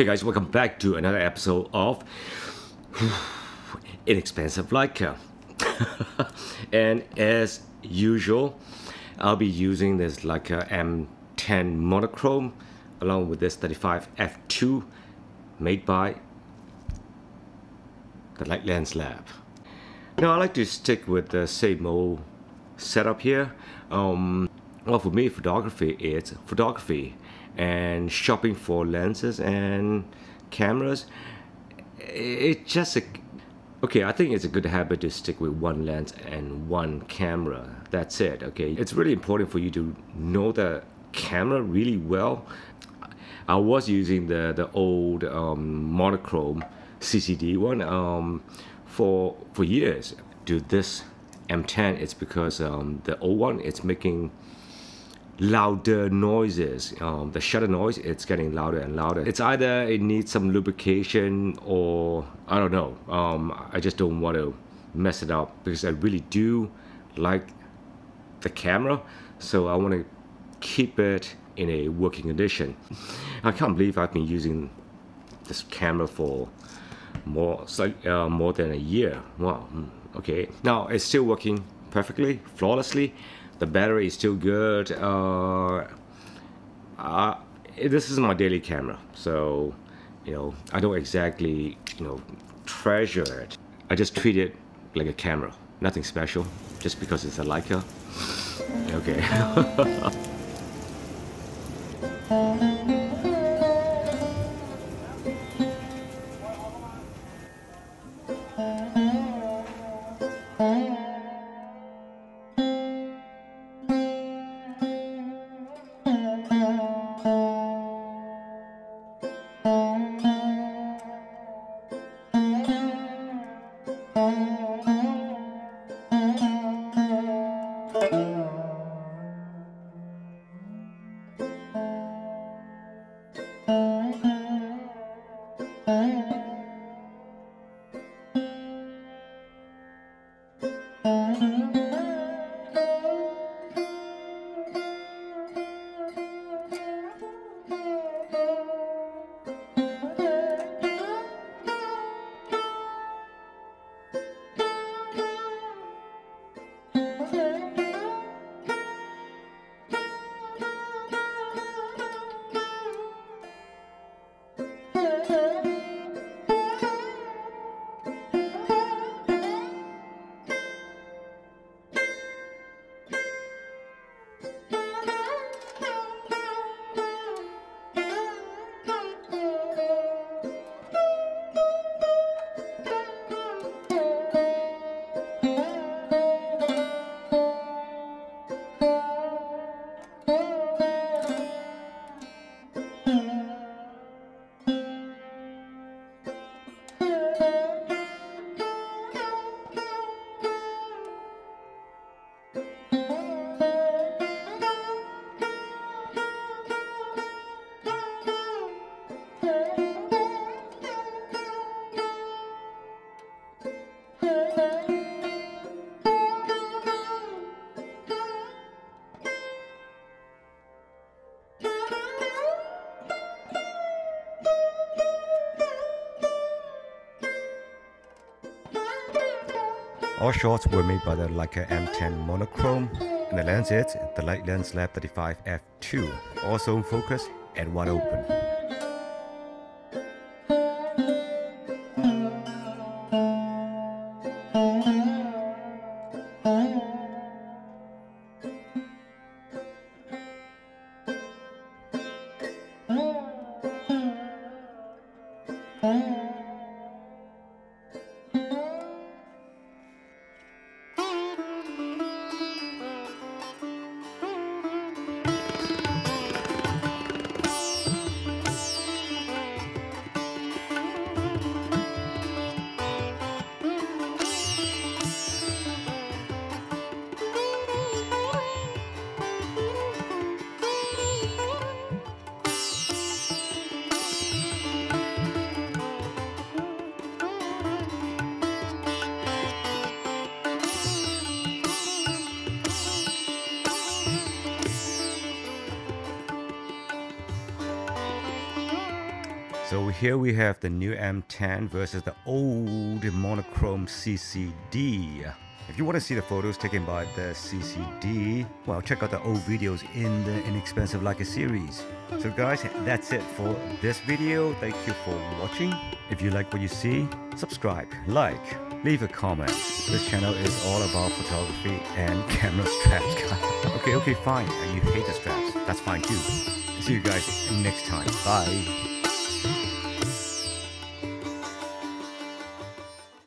Hey guys, welcome back to another episode of Inexpensive Leica. and as usual, I'll be using this Leica M10 monochrome along with this 35F2 made by the Light Lens Lab. Now I like to stick with the same old setup here. Um, well, for me, photography is photography, and shopping for lenses and cameras. It's just a okay. I think it's a good habit to stick with one lens and one camera. That's it. Okay, it's really important for you to know the camera really well. I was using the the old um, monochrome CCD one um, for for years. Do this M10, it's because um, the old one it's making louder noises. Um, the shutter noise, it's getting louder and louder. It's either it needs some lubrication or I don't know. Um, I just don't want to mess it up because I really do like the camera. So I want to keep it in a working condition. I can't believe I've been using this camera for more uh, more than a year. Wow. Hmm, okay. Now it's still working perfectly, flawlessly the battery is still good uh, uh, this is my daily camera so you know I don't exactly you know treasure it. I just treat it like a camera nothing special just because it's a Leica. Okay All shots were made by the Leica M10 monochrome, and the lens is the Light Lens Lab 35 f2, also in focus and wide open. So here we have the new M10 versus the old monochrome CCD. If you want to see the photos taken by the CCD, well, check out the old videos in the Inexpensive Leica series. So guys, that's it for this video. Thank you for watching. If you like what you see, subscribe, like, leave a comment. This channel is all about photography and camera straps, okay, okay, fine. You hate the straps. That's fine too. See you guys next time. Bye.